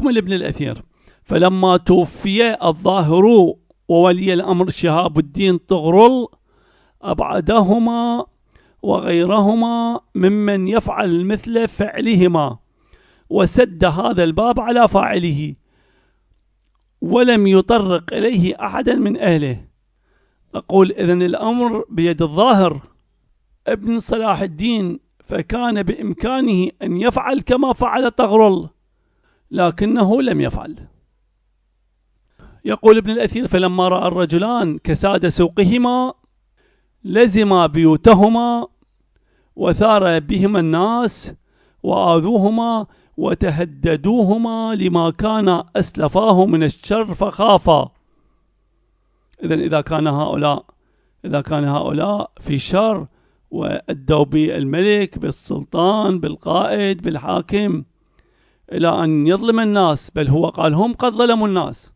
يكمل ابن الأثير. فلما توفي الظاهر وولي الأمر شهاب الدين طغرل أبعدهما وغيرهما ممن يفعل مثل فعلهما وسد هذا الباب على فاعله ولم يطرق إليه أحدا من أهله. أقول إذن الأمر بيد الظاهر. ابن صلاح الدين فكان بإمكانه أن يفعل كما فعل طغرل. لكنه لم يفعل. يقول ابن الأثير فلما رأى الرجلان كساد سوقهما لزما بيوتهما وثار بهما الناس وآذوهما وتهددوهما لما كان أسلفاه من الشر فخافا. إذا إذا كان هؤلاء إذا كان هؤلاء في شر وأدوا بالملك بالسلطان بالقائد بالحاكم إلى أن يظلم الناس بل هو قال هم قد ظلموا الناس.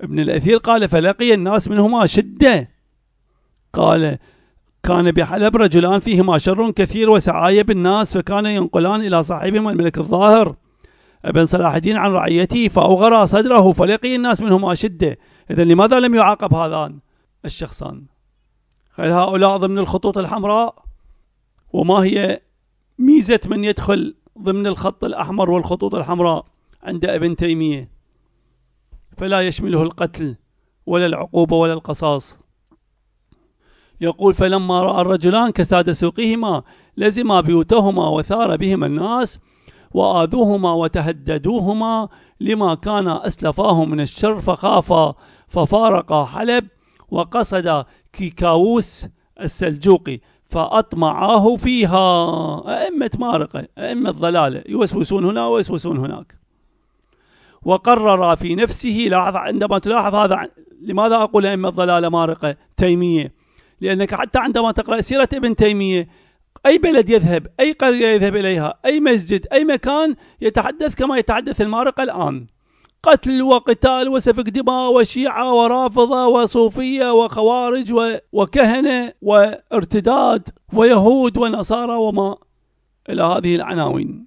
ابن الأثير قال فلقي الناس منهما شدة. قال كان بحلب رجلان فيهما شر كثير وسعايب الناس فكان ينقلان إلى صاحبهما الملك الظاهر. ابن صلاح الدين عن رعيته فأوغر صدره فلقي الناس منهما شدة. إذا لماذا لم يعاقب هذان الشخصان؟ هل هؤلاء ضمن الخطوط الحمراء؟ وما هي ميزة من يدخل ضمن الخط الأحمر والخطوط الحمراء عند ابن تيمية فلا يشمله القتل ولا العقوبة ولا القصاص. يقول فلما رأى الرجلان كساد سوقهما لزما بيوتهما وثار بهما الناس وآذوهما وتهددوهما لما كان أسلفاه من الشر فخافا ففارقا حلب وقصد كيكاووس السلجوقي فأطمعاه فيها. أئمة مارقة أئمة ضلالة يوسوسون هنا ويوسوسون هناك. وقرر في نفسه لاحظ عندما تلاحظ هذا لماذا أقول أئمة ضلالة مارقة؟ تيمية. لأنك حتى عندما تقرأ سيرة ابن تيمية أي بلد يذهب أي قرية يذهب إليها أي مسجد أي مكان يتحدث كما يتحدث المارقة الآن. قتل وقتال وسفك دماء وشيعة ورافضة وصوفية وخوارج وكهنة وارتداد ويهود ونصارى وما إلى هذه العناوين.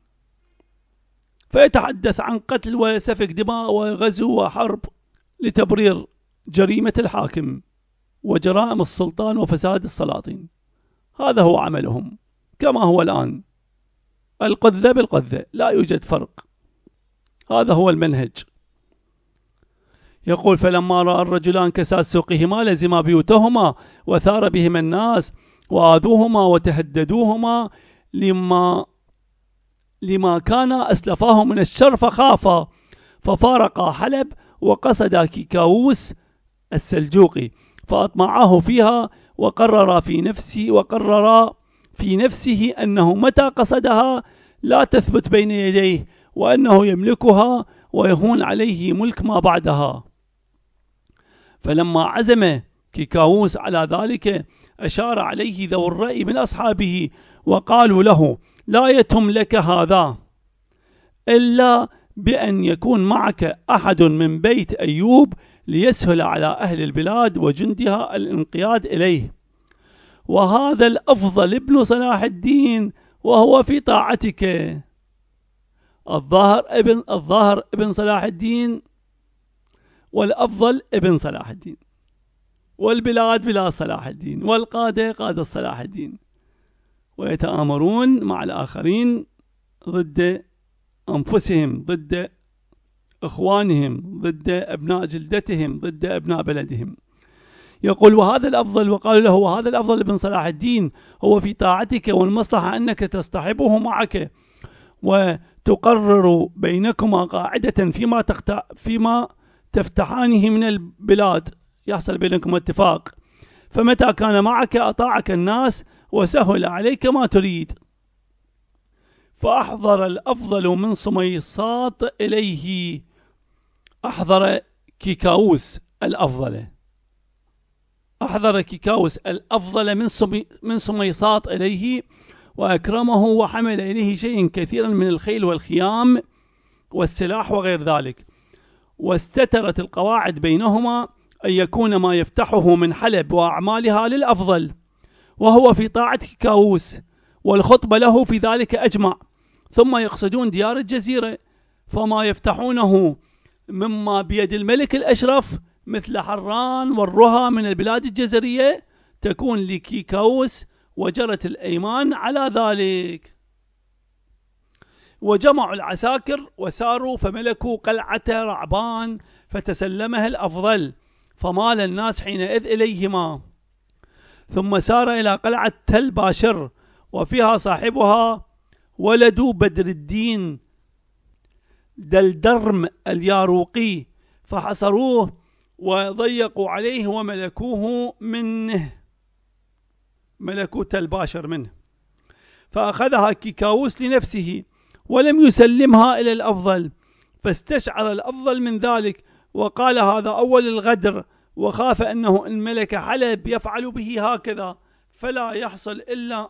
فيتحدث عن قتل وسفك دماء وغزو وحرب لتبرير جريمة الحاكم وجرائم السلطان وفساد السلاطين. هذا هو عملهم كما هو الآن. القذة بالقذة لا يوجد فرق. هذا هو المنهج. يقول فلما رأى الرجلان كساد سوقهما لزما بيوتهما وثار بهما الناس وآذوهما وتهددوهما لما لما كان أسلفاه من الشر فخافا ففارقا حلب وقصدا كيكاووس السلجوقي فأطمعه فيها وقرر في نفسه وقرر في نفسه أنه متى قصدها لا تثبت بين يديه وأنه يملكها ويهون عليه ملك ما بعدها. فلما عزم كيكاووس على ذلك أشار عليه ذو الرأي من أصحابه وقالوا له لا يتم لك هذا إلا بأن يكون معك أحد من بيت أيوب ليسهل على أهل البلاد وجندها الانقياد إليه. وهذا الأفضل ابن صلاح الدين وهو في طاعتك. الظاهر ابن الظاهر ابن صلاح الدين والأفضل ابن صلاح الدين والبلاد بلاد صلاح الدين والقادة قادة صلاح الدين ويتآمرون مع الآخرين ضد أنفسهم ضد إخوانهم ضد أبناء جلدتهم ضد أبناء بلدهم. يقول وهذا الأفضل وقال له وهذا الأفضل ابن صلاح الدين هو في طاعتك والمصلحة أنك تصطحبه معك وتقرر بينكما قاعدة فيما تخت... فيما تفتحانه من البلاد. يحصل بينكم اتفاق. فمتى كان معك أطاعك الناس وسهل عليك ما تريد. فأحضر الأفضل من صميصات إليه. أحضر كيكاوس الأفضل. أحضر كيكاوس الأفضل من من صميصات إليه. وأكرمه وحمل إليه شيء كثيرا من الخيل والخيام والسلاح وغير ذلك. واستترت القواعد بينهما أن يكون ما يفتحه من حلب وأعمالها للأفضل وهو في طاعة كيكاووس والخطبة له في ذلك أجمع ثم يقصدون ديار الجزيرة فما يفتحونه مما بيد الملك الأشرف مثل حران والرها من البلاد الجزرية تكون لكيكاوس وجرت الأيمان على ذلك. وجمعوا العساكر وساروا فملكوا قلعة رعبان فتسلمها الأفضل فمال الناس حينئذ إليهما. ثم سار إلى قلعة تل باشر وفيها صاحبها ولد بدر الدين دلدرم الياروقي فحصروه وضيقوا عليه وملكوه منه ملكوا تل باشر منه. فأخذها كيكاوس لنفسه ولم يسلمها إلى الأفضل فاستشعر الأفضل من ذلك وقال هذا أول الغدر وخاف أنه إن ملك حلب يفعل به هكذا فلا يحصل إلا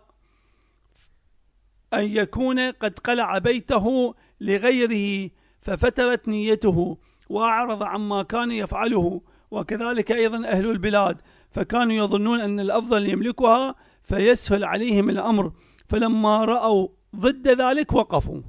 أن يكون قد قلع بيته لغيره ففترت نيته وأعرض عما كان يفعله وكذلك أيضا أهل البلاد فكانوا يظنون أن الأفضل يملكها فيسهل عليهم الأمر فلما رأوا ضد ذلك وقفوا.